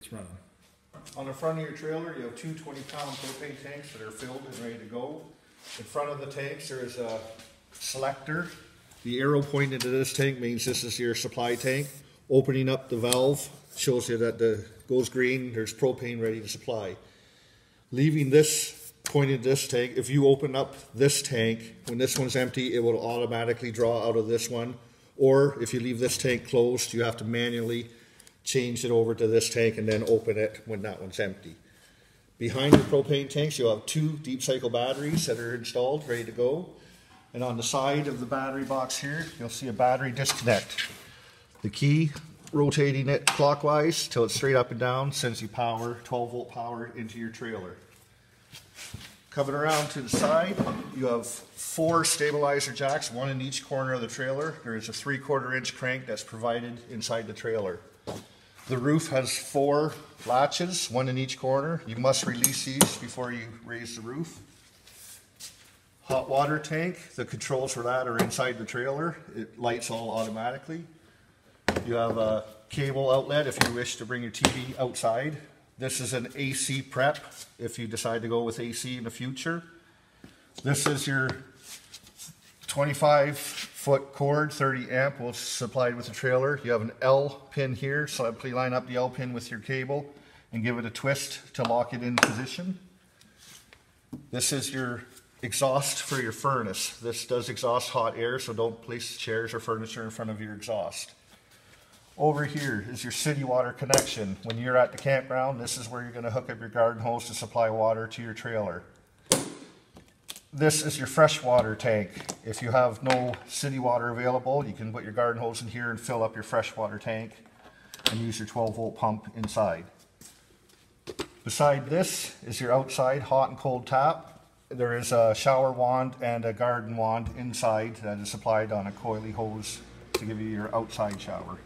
It's running. On the front of your trailer, you have two 20-pound propane tanks that are filled and ready to go. In front of the tanks, there is a selector. The arrow pointing to this tank means this is your supply tank. Opening up the valve shows you that the goes green, there's propane ready to supply. Leaving this pointed this tank, if you open up this tank, when this one's empty, it will automatically draw out of this one. Or if you leave this tank closed, you have to manually change it over to this tank and then open it when that one's empty. Behind your propane tanks, you'll have two deep cycle batteries that are installed, ready to go. And on the side of the battery box here, you'll see a battery disconnect. The key, rotating it clockwise till it's straight up and down, sends you power, 12 volt power into your trailer. Coming around to the side, you have four stabilizer jacks, one in each corner of the trailer. There is a three quarter inch crank that's provided inside the trailer. The roof has four latches, one in each corner. You must release these before you raise the roof. Hot water tank, the controls for that are inside the trailer. It lights all automatically. You have a cable outlet if you wish to bring your TV outside. This is an AC prep if you decide to go with AC in the future. This is your 25 foot cord, 30 amp will supplied with the trailer. You have an L pin here, so I simply line up the L pin with your cable and give it a twist to lock it in position. This is your exhaust for your furnace. This does exhaust hot air, so don't place chairs or furniture in front of your exhaust. Over here is your city water connection. When you're at the campground, this is where you're going to hook up your garden hose to supply water to your trailer. This is your freshwater tank. If you have no city water available, you can put your garden hose in here and fill up your freshwater tank and use your 12 volt pump inside. Beside this is your outside hot and cold tap. There is a shower wand and a garden wand inside that is supplied on a coily hose to give you your outside shower.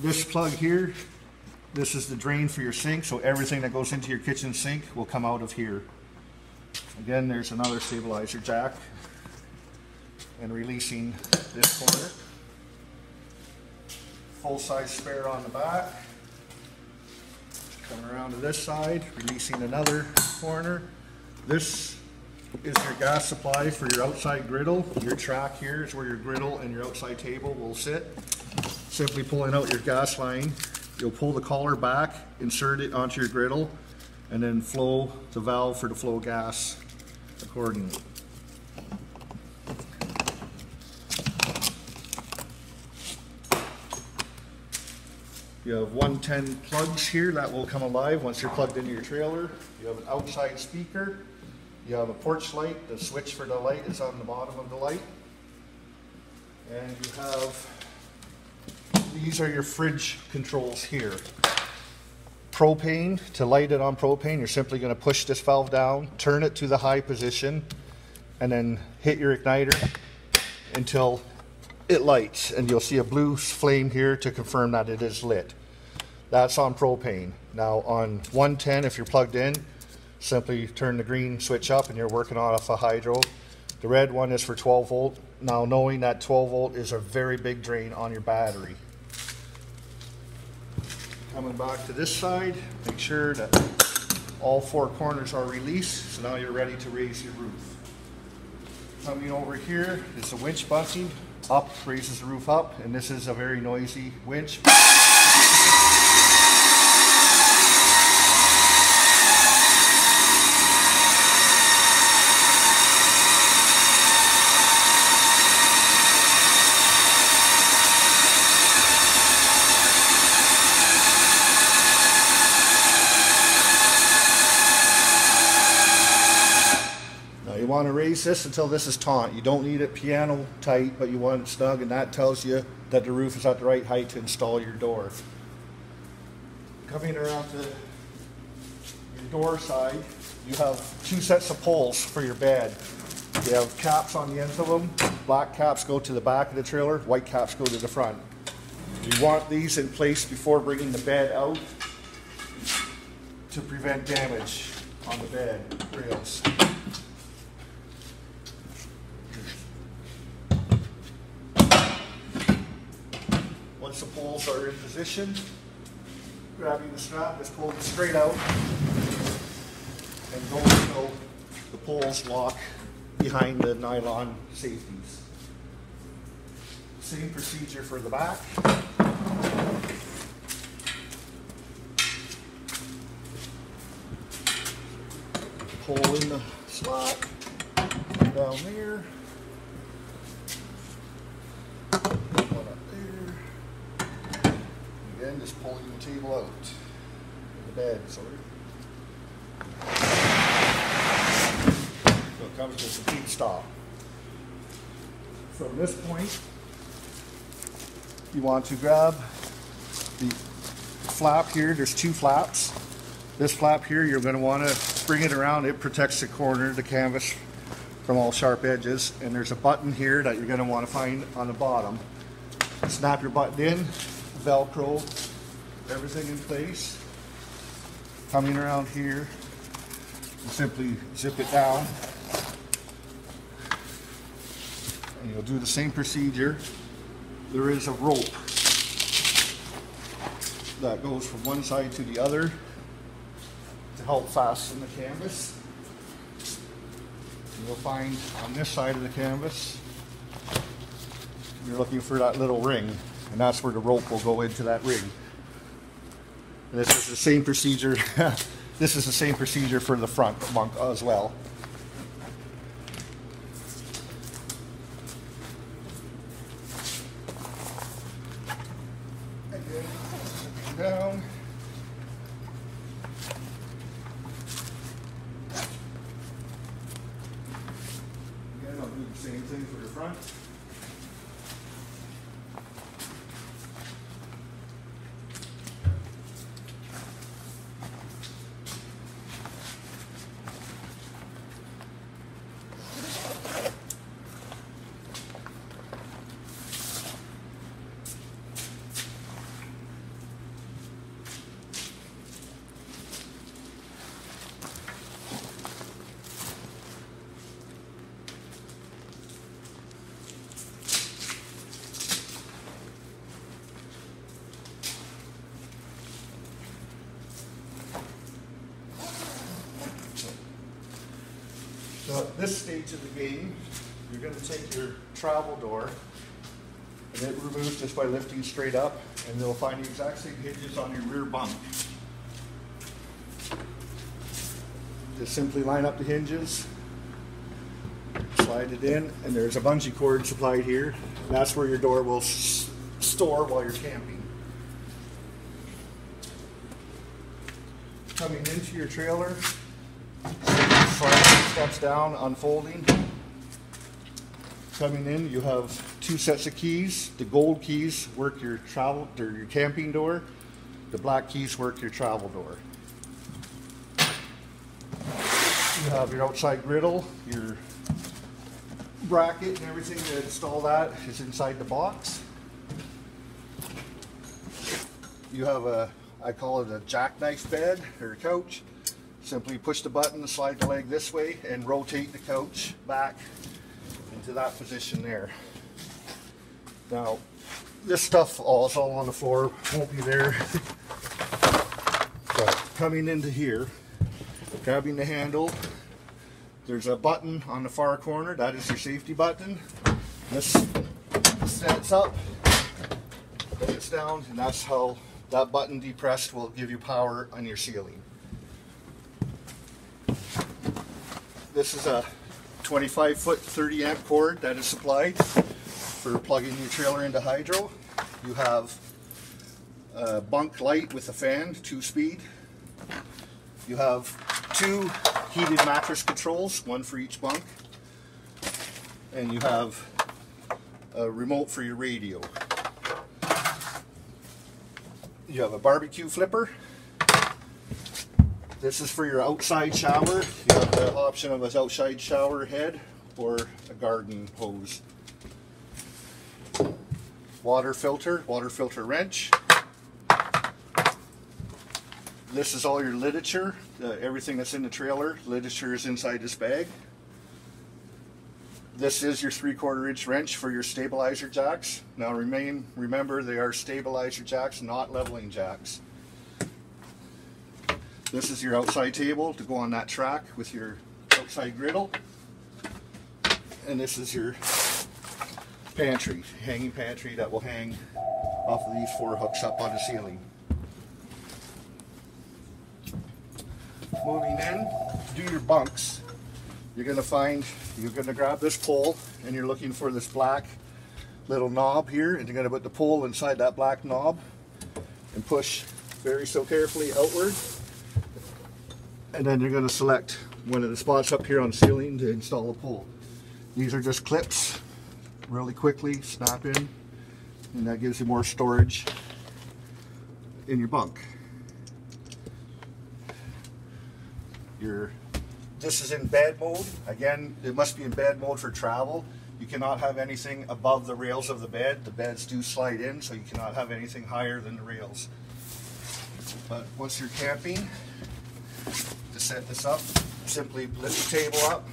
This plug here, this is the drain for your sink, so everything that goes into your kitchen sink will come out of here. Again, there's another stabilizer jack and releasing this corner. Full size spare on the back. Coming around to this side, releasing another corner. This is your gas supply for your outside griddle. Your track here is where your griddle and your outside table will sit simply pulling out your gas line. You'll pull the collar back, insert it onto your griddle, and then flow the valve for the flow of gas You have 110 plugs here that will come alive once you're plugged into your trailer. You have an outside speaker. You have a porch light. The switch for the light is on the bottom of the light. And you have these are your fridge controls here. Propane, to light it on propane, you're simply going to push this valve down, turn it to the high position, and then hit your igniter until it lights. And you'll see a blue flame here to confirm that it is lit. That's on propane. Now on 110, if you're plugged in, simply turn the green switch up and you're working off a hydro. The red one is for 12 volt. Now knowing that 12 volt is a very big drain on your battery. Coming back to this side, make sure that all four corners are released. So now you're ready to raise your roof. Coming over here is the winch bunting. Up raises the roof up, and this is a very noisy winch. This until this is taut. You don't need it piano tight, but you want it snug, and that tells you that the roof is at the right height to install your door. Coming around to your door side, you have two sets of poles for your bed. You have caps on the ends of them. Black caps go to the back of the trailer, white caps go to the front. You want these in place before bringing the bed out to prevent damage on the bed rails. Once the poles are in position, grabbing the strap, just pull it straight out and go until the poles lock behind the nylon safeties. Same procedure for the back. Pull in the slot down there. One up there. Again, just pulling the table out. The bed, sorry. So it comes to a complete stop. From this point, you want to grab the flap here. There's two flaps. This flap here, you're going to want to bring it around. It protects the corner of the canvas from all sharp edges. And there's a button here that you're going to want to find on the bottom. Snap your button in, Velcro, everything in place. Coming around here, simply zip it down. And you'll do the same procedure. There is a rope that goes from one side to the other to help fasten the canvas. You'll find on this side of the canvas, you're looking for that little ring, and that's where the rope will go into that ring. And this is the same procedure. this is the same procedure for the front bunk as well. Again, down. Again, I'll do the same thing for the front. So at this stage of the game, you're going to take your travel door and it removes just by lifting straight up and you'll find the exact same hinges on your rear bunk. Just simply line up the hinges, slide it in, and there's a bungee cord supplied here. That's where your door will store while you're camping. Coming into your trailer, steps down, unfolding. Coming in, you have two sets of keys. The gold keys work your travel or your camping door. The black keys work your travel door. You have your outside griddle, your bracket and everything to install that is inside the box. You have a, I call it a jackknife bed or couch. Simply push the button, slide the leg this way, and rotate the couch back into that position there. Now, this stuff all is all on the floor, won't be there. but coming into here, grabbing the handle, there's a button on the far corner, that is your safety button. This sets up, it's down, and that's how that button depressed will give you power on your ceiling. This is a 25 foot 30 amp cord that is supplied for plugging your trailer into hydro. You have a bunk light with a fan, two speed. You have two heated mattress controls, one for each bunk. And you have a remote for your radio. You have a barbecue flipper. This is for your outside shower. You have the option of an outside shower head or a garden hose. Water filter, water filter wrench. This is all your literature, uh, everything that's in the trailer. Literature is inside this bag. This is your three quarter inch wrench for your stabilizer jacks. Now remain, remember they are stabilizer jacks, not leveling jacks. This is your outside table to go on that track with your outside griddle. And this is your pantry, hanging pantry that will hang off of these four hooks up on the ceiling. Moving in, do your bunks. You're gonna find, you're gonna grab this pole and you're looking for this black little knob here and you're gonna put the pole inside that black knob and push very so carefully outward. And then you're gonna select one of the spots up here on the ceiling to install a pole. These are just clips, really quickly snap in and that gives you more storage in your bunk. Your, this is in bed mode. Again, it must be in bed mode for travel. You cannot have anything above the rails of the bed. The beds do slide in, so you cannot have anything higher than the rails. But once you're camping, to set this up, simply lift the table up.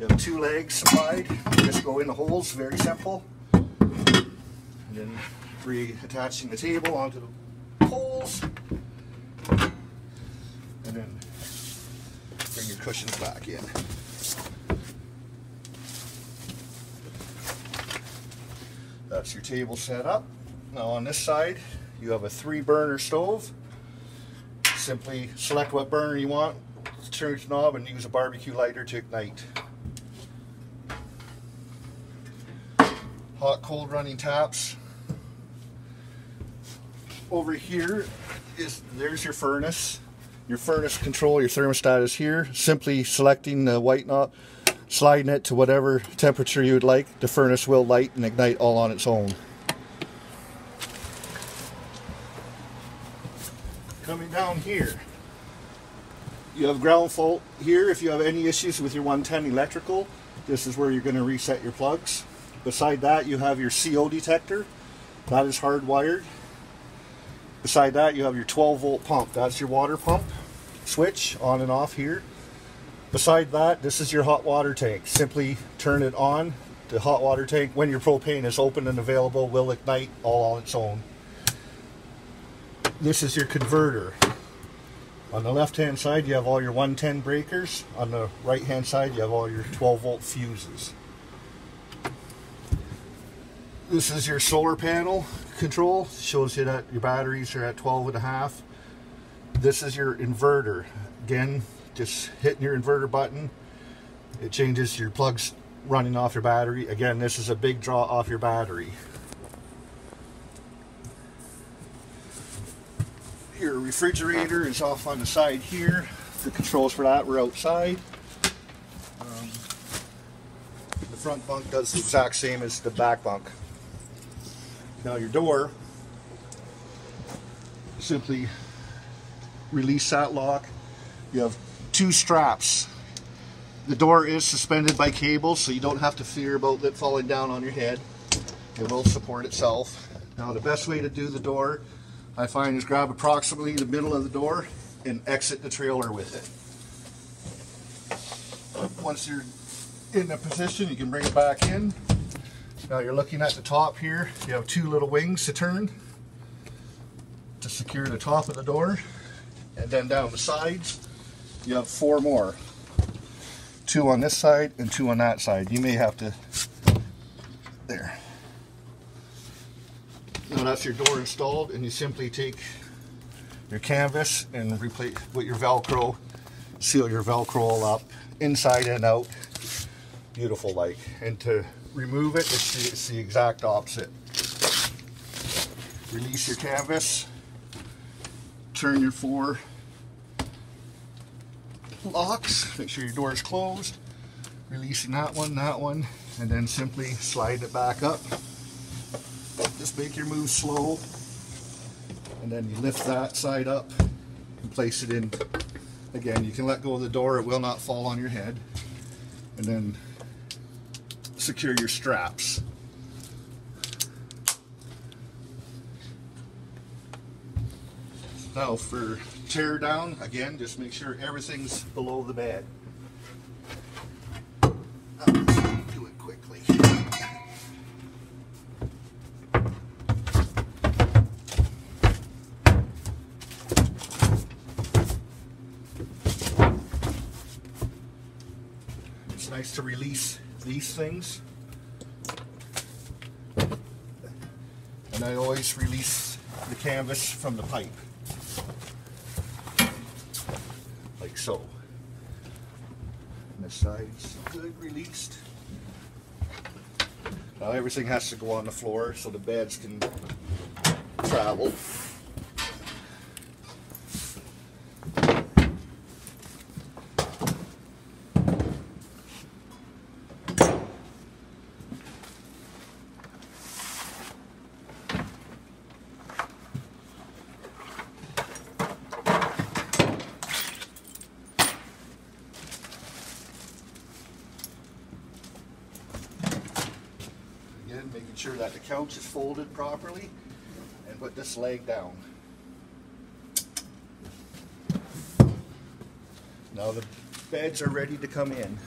You have two legs supplied. Just go in the holes, very simple. And then reattaching the table onto the poles. And then bring your cushions back in. That's your table set up. Now on this side, you have a three burner stove. Simply select what burner you want, turn the knob and use a barbecue lighter to ignite. Hot cold running taps. Over here is there's your furnace. Your furnace control, your thermostat is here. Simply selecting the white knob, sliding it to whatever temperature you would like. The furnace will light and ignite all on its own. Coming down here, you have ground fault here. If you have any issues with your 110 electrical, this is where you're going to reset your plugs. Beside that, you have your CO detector. That is hardwired. Beside that, you have your 12 volt pump. That's your water pump switch on and off here. Beside that, this is your hot water tank. Simply turn it on. The hot water tank, when your propane is open and available, will ignite all on its own. This is your converter. On the left hand side, you have all your 110 breakers. On the right hand side, you have all your 12 volt fuses. This is your solar panel control. Shows you that your batteries are at 12 and a half. This is your inverter. Again, just hitting your inverter button. It changes your plugs running off your battery. Again, this is a big draw off your battery. Your refrigerator is off on the side here. The controls for that were outside. Um, the front bunk does the exact same as the back bunk. Now your door, simply release that lock. You have two straps. The door is suspended by cables, so you don't have to fear about it falling down on your head. It will support itself. Now the best way to do the door, I find, is grab approximately the middle of the door and exit the trailer with it. Once you're in the position, you can bring it back in. Now you're looking at the top here. You have two little wings to turn to secure the top of the door. And then down the sides, you have four more. Two on this side and two on that side. You may have to, there. That's your door installed and you simply take your canvas and replace with your Velcro, seal your Velcro all up, inside and out. Beautiful like. And to remove it, it's the, it's the exact opposite. Release your canvas, turn your four locks, make sure your door is closed, releasing that one, that one, and then simply slide it back up. Just make your move slow, and then you lift that side up and place it in. Again, you can let go of the door, it will not fall on your head. And then secure your straps. Now for tear down, again, just make sure everything's below the bed. Do it quickly. Nice to release these things. And I always release the canvas from the pipe. Like so. And this side's good released. Now everything has to go on the floor so the beds can travel. Again, making sure that the couch is folded properly and put this leg down. Now the beds are ready to come in.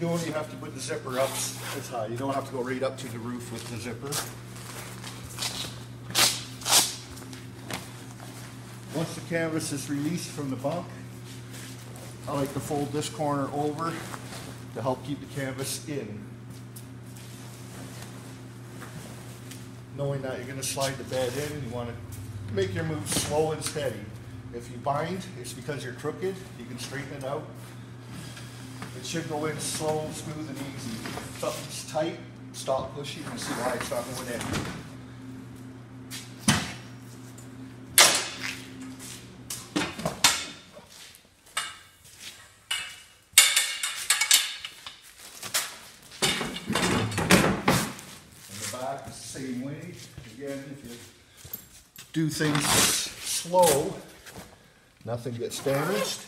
You only have to put the zipper up high. You don't have to go right up to the roof with the zipper. Once the canvas is released from the bunk, I like to fold this corner over to help keep the canvas in. Knowing that you're gonna slide the bed in, you wanna make your move slow and steady. If you bind, it's because you're crooked, you can straighten it out. It should go in slow, smooth, and easy. If something's tight, stop pushing and see why it's not going in. And the back is the same way. Again, if you do things slow, nothing gets damaged.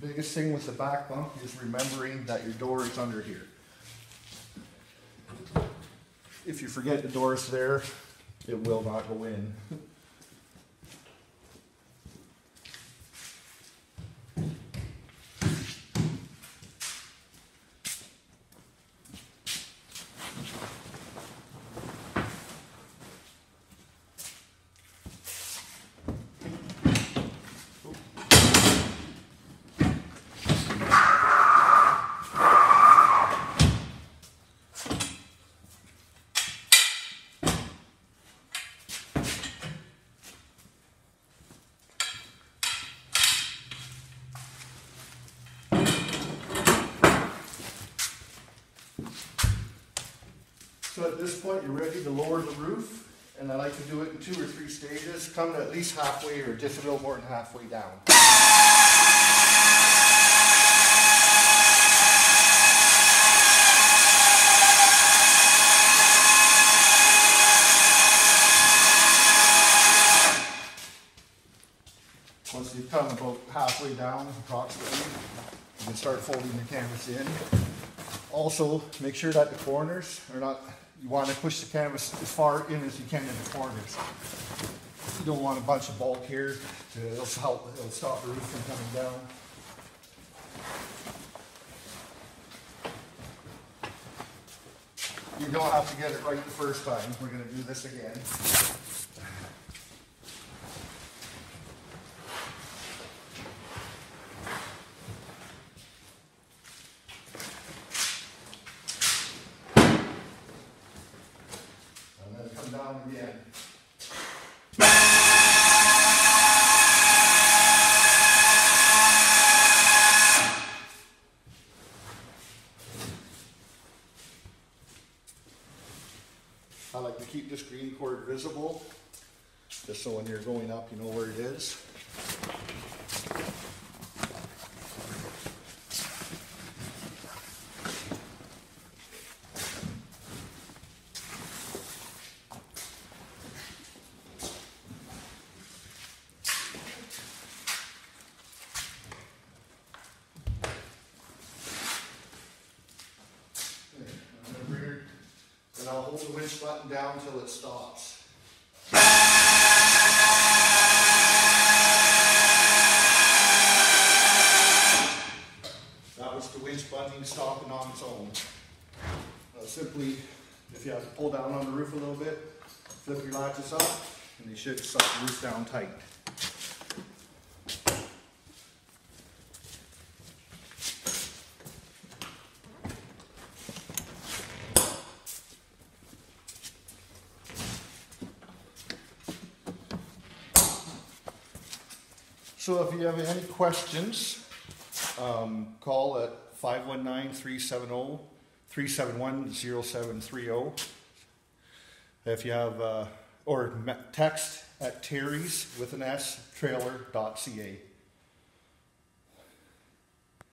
Biggest thing with the back bunk is remembering that your door is under here. If you forget the door is there, it will not go in. So at this point, you're ready to lower the roof, and I like to do it in two or three stages. Come to at least halfway or just a little more than halfway down. Once you've come about halfway down approximately, you can start folding the canvas in. Also, make sure that the corners are not, you want to push the canvas as far in as you can in the corners. You don't want a bunch of bulk here, to- it'll help, it'll stop the roof from coming down. You don't have to get it right the first time, we're gonna do this again. you know where it is. and I'll hold the winch button down until it stops. If you have to pull down on the roof a little bit, flip your latches up, and you should suck the roof down tight. So if you have any questions, um, call at 519-370-371-0730. If you have, uh, or text at terry's with an S trailer.ca.